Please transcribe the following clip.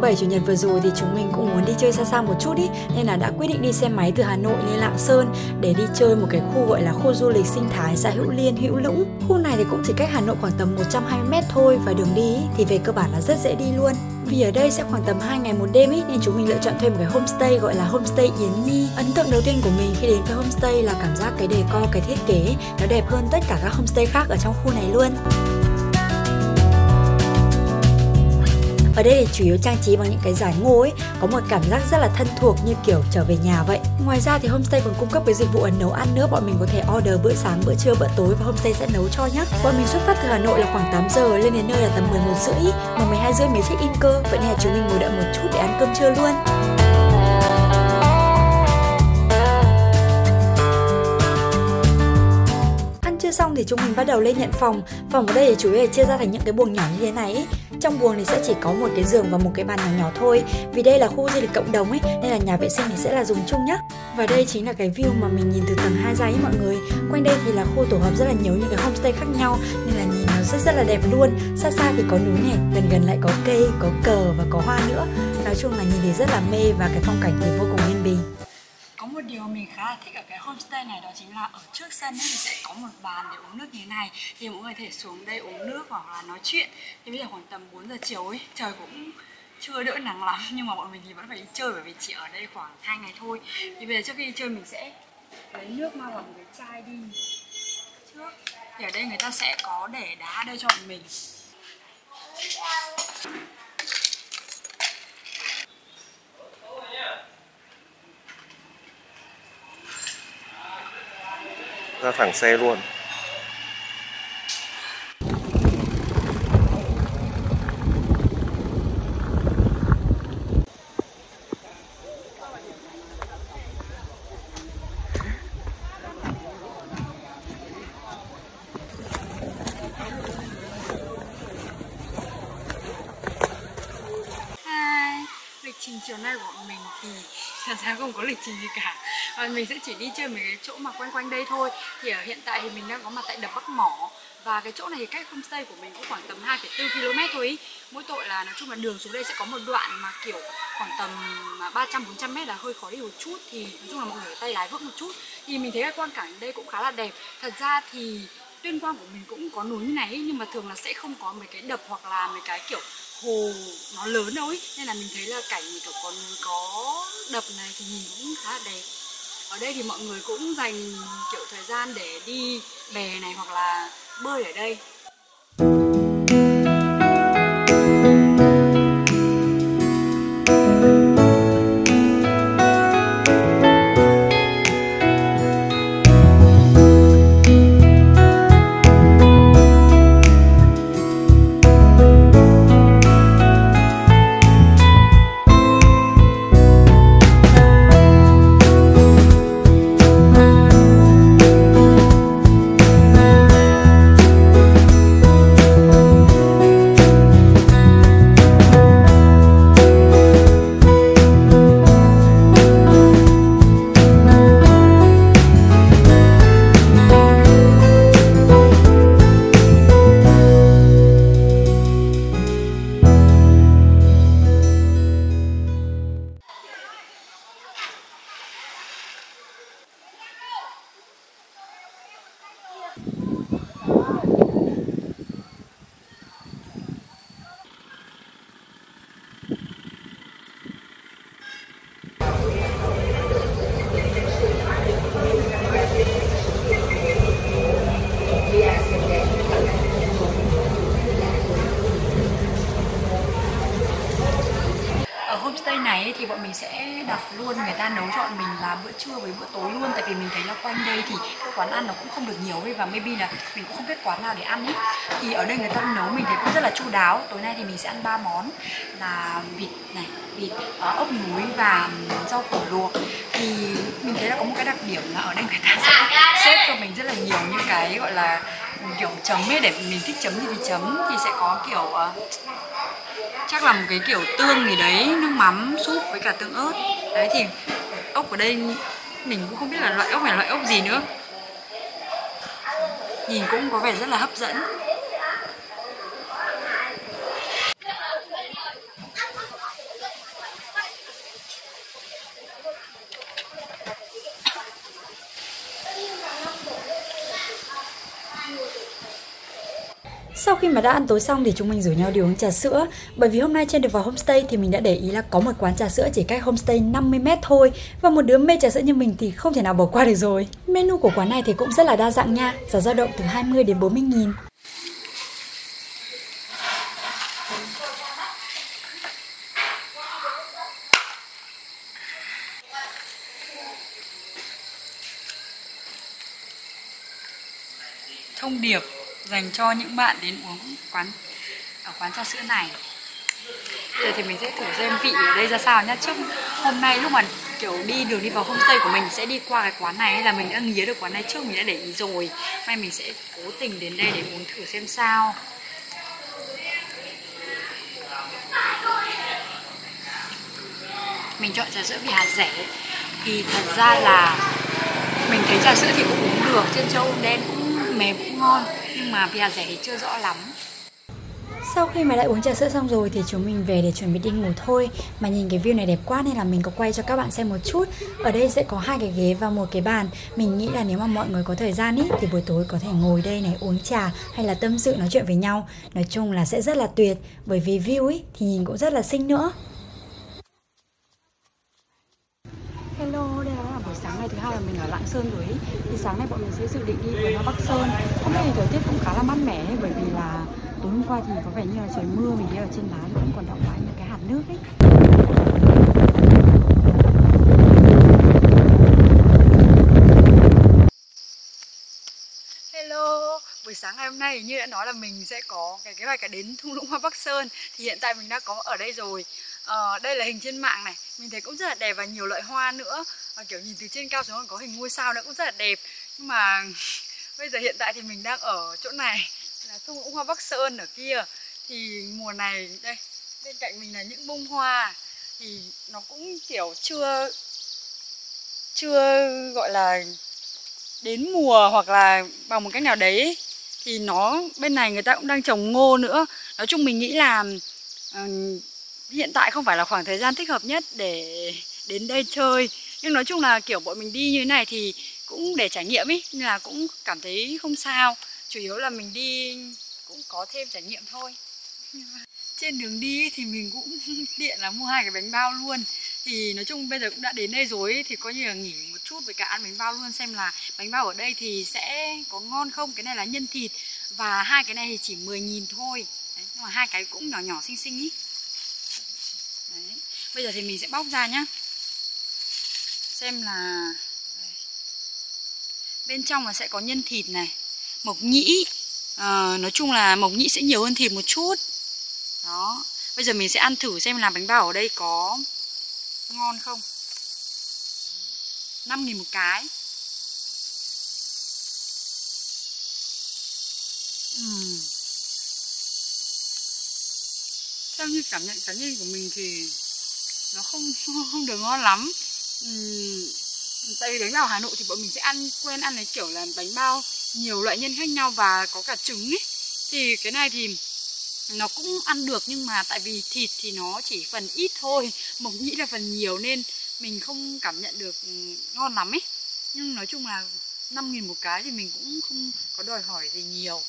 bảy chủ nhật vừa rồi thì chúng mình cũng muốn đi chơi xa xa một chút ý nên là đã quyết định đi xe máy từ Hà Nội lên Lạng Sơn để đi chơi một cái khu gọi là khu du lịch sinh thái xã Hữu Liên, Hữu Lũng. Khu này thì cũng chỉ cách Hà Nội khoảng tầm 120 m thôi và đường đi thì về cơ bản là rất dễ đi luôn. Vì ở đây sẽ khoảng tầm 2 ngày một đêm ý nên chúng mình lựa chọn thuê một cái homestay gọi là homestay Yến Nhi. Ấn tượng đầu tiên của mình khi đến với homestay là cảm giác cái đề co, cái thiết kế nó đẹp hơn tất cả các homestay khác ở trong khu này luôn. Ở đây thì chủ yếu trang trí bằng những cái giải ngô ấy, có một cảm giác rất là thân thuộc như kiểu trở về nhà vậy. Ngoài ra thì homestay còn cung cấp cái dịch vụ ấn nấu ăn nữa, bọn mình có thể order bữa sáng, bữa trưa, bữa tối và homestay sẽ nấu cho nhé. Bọn mình xuất phát từ Hà Nội là khoảng 8 giờ, lên đến nơi là tầm 11 rưỡi, mà 12 rưỡi mới check in cơ, vậy nên là chúng mình ngồi đợi một chút để ăn cơm trưa luôn. Thì chúng mình bắt đầu lên nhận phòng. Phòng ở đây thì chủ yếu là chia ra thành những cái buồng nhỏ như thế này ấy. trong buồng thì sẽ chỉ có một cái giường và một cái bàn nhỏ nhỏ thôi. Vì đây là khu du lịch cộng đồng ấy, nên là nhà vệ sinh thì sẽ là dùng chung nhá và đây chính là cái view mà mình nhìn từ tầng 2 ra ấy mọi người. Quanh đây thì là khu tổ hợp rất là nhiều những cái homestay khác nhau, nên là nhìn nó rất rất là đẹp luôn. Xa xa thì có núi này, gần gần lại có cây, có cờ và có hoa nữa. Nói chung là nhìn thì rất là mê và cái phong cảnh thì vô cùng yên bình điều mình khá là thích ở cái homestay này đó chính là ở trước sân ấy, thì sẽ có một bàn để uống nước như thế này. Thì mọi người thể xuống đây uống nước hoặc là nói chuyện. Thì bây giờ khoảng tầm 4 giờ chiều ấy trời cũng chưa đỡ nắng lắm nhưng mà bọn mình thì vẫn phải đi chơi bởi vì chỉ ở đây khoảng hai ngày thôi. Thì bây giờ trước khi đi chơi mình sẽ lấy nước mang vào một cái chai đi trước. Thì ở đây người ta sẽ có để đá đây cho bọn mình. Ra thẳng xe luôn lịch trình chiều nay của bọn mình thì ra không có lịch trình gì cả. Và mình sẽ chỉ đi chơi mấy cái chỗ mà quanh quanh đây thôi. Thì ở hiện tại thì mình đang có mặt tại đập Bắc Mỏ. Và cái chỗ này thì cách homestay của mình cũng khoảng tầm 2,4 km thôi ý. mỗi tội là nói chung là đường xuống đây sẽ có một đoạn mà kiểu khoảng tầm à, 300 400 mét là hơi khó đi một chút. Thì nói chung là mọi người tay lái vững một chút. Thì mình thấy cái quang cảnh đây cũng khá là đẹp. Thật ra thì tuyên quang của mình cũng có núi như này nhưng mà thường là sẽ không có mấy cái đập hoặc là mấy cái kiểu hồ nó lớn đâu ấy nên là mình thấy là cảnh kiểu còn có đập này thì nhìn cũng khá là đẹp. Ở đây thì mọi người cũng dành kiểu thời gian để đi bè này hoặc là bơi ở đây. Thì bọn mình sẽ đặt luôn người ta nấu cho mình là bữa trưa với bữa tối luôn. Tại vì mình thấy là quanh đây thì các quán ăn nó cũng không được nhiều ấy và maybe là mình cũng không biết quán nào để ăn ấy. Thì ở đây người ta nấu mình thấy cũng rất là chu đáo. Tối nay thì mình sẽ ăn ba món là vịt này vịt uh, ốc muối và rau củ luộc. Thì mình thấy là có một cái đặc điểm là ở đây người ta sẽ xếp cho mình rất là nhiều những cái gọi là kiểu chấm ấy để mình thích chấm gì thì chấm. Thì sẽ có kiểu uh, chắc là một cái kiểu tương gì đấy, nước mắm, súp với cả tương ớt. Đấy thì ốc ở đây mình cũng không biết là loại ốc này loại ốc gì nữa. Nhìn cũng có vẻ rất là hấp dẫn. Sau khi mà đã ăn tối xong thì chúng mình rủ nhau đi uống trà sữa. Bởi vì hôm nay trên được vào homestay thì mình đã để ý là có một quán trà sữa chỉ cách homestay 50m thôi. Và một đứa mê trà sữa như mình thì không thể nào bỏ qua được rồi. Menu của quán này thì cũng rất là đa dạng nha. Giá dao động từ 20 đến 40 nghìn. Thông điệp dành cho những bạn đến uống quán, ở quán trà sữa này. Bây giờ thì mình sẽ thử xem vị ở đây ra sao nhá. Trước hôm nay lúc mà, kiểu, đi đường đi vào homestay của mình sẽ đi qua cái quán này là mình đã nhớ được quán này trước, mình đã để ý rồi. May mình sẽ cố tình đến đây để uống thử xem sao. Mình chọn trà sữa vì hạt rẻ. Thì thật ra là mình thấy trà sữa thì cũng uống được trên châu đen cũng mềm cũng ngon nhưng mà vì rẻ thì chưa rõ lắm. Sau khi mà đã uống trà sữa xong rồi thì chúng mình về để chuẩn bị đi ngủ thôi. Mà nhìn cái view này đẹp quá nên là mình có quay cho các bạn xem một chút. Ở đây sẽ có hai cái ghế và một cái bàn. Mình nghĩ là nếu mà mọi người có thời gian ý, thì buổi tối có thể ngồi đây này, uống trà hay là tâm sự nói chuyện với nhau. Nói chung là sẽ rất là tuyệt. Bởi vì view ý thì nhìn cũng rất là xinh nữa Hello, đây là buổi sáng ngày thứ hai là mình ở Lạng Sơn rồi ý. Thì sáng nay bọn mình sẽ dự định đi vào Bắc Sơn. Hôm nay thì thời tiết cũng khá là mát mẻ bởi vì là tối hôm qua thì có vẻ như là trời mưa mình đi ở trên lá vẫn còn đọng lại những cái hạt nước ấy. Hello, buổi sáng ngày hôm nay như đã nói là mình sẽ có cái kế hoạch đến thung lũng hoa Bắc Sơn. Thì hiện tại mình đã có ở đây rồi. Ờ, Đây là hình trên mạng này, mình thấy cũng rất là đẹp và nhiều loại hoa nữa. Và kiểu nhìn từ trên cao xuống còn có hình ngôi sao nữa cũng rất là đẹp. Nhưng mà bây giờ hiện tại thì mình đang ở chỗ này là thung lũng hoa Bắc Sơn ở kia. Thì mùa này đây bên cạnh mình là những bông hoa. Thì nó cũng kiểu chưa chưa gọi là đến mùa hoặc là bằng một cách nào đấy thì nó bên này người ta cũng đang trồng ngô nữa. Nói chung mình nghĩ là uh, hiện tại không phải là khoảng thời gian thích hợp nhất để đến đây chơi. Nhưng nói chung là kiểu bọn mình đi như thế này thì cũng để trải nghiệm ý nên là cũng cảm thấy không sao. Chủ yếu là mình đi cũng có thêm trải nghiệm thôi. Trên đường đi thì mình cũng tiện là mua hai cái bánh bao luôn. Thì nói chung bây giờ cũng đã đến đây rồi thì coi như là nghỉ chút với cả ăn bánh bao luôn xem là bánh bao ở đây thì sẽ có ngon không. Cái này là nhân thịt và hai cái này thì chỉ 10.000 thôi. Đấy, nhưng mà hai cái cũng nhỏ nhỏ xinh xinh ý. Đấy. bây giờ thì mình sẽ bóc ra nhá. Xem là bên trong là sẽ có nhân thịt này mộc nhĩ. À, nói chung là mộc nhĩ sẽ nhiều hơn thịt một chút. Đó bây giờ mình sẽ ăn thử xem là bánh bao ở đây có ngon không. 5 nghìn một cái uhm. theo như cảm nhận cá nhân của mình thì nó không không được ngon lắm uhm. tại vì bánh bao Hà Nội thì bọn mình sẽ ăn, quen ăn cái kiểu là bánh bao nhiều loại nhân khác nhau và có cả trứng ấy thì cái này thì nó cũng ăn được nhưng mà tại vì thịt thì nó chỉ phần ít thôi mộc nghĩ là phần nhiều nên mình không cảm nhận được ừ, ngon lắm ấy. Nhưng nói chung là 5 nghìn một cái thì mình cũng không có đòi hỏi gì nhiều.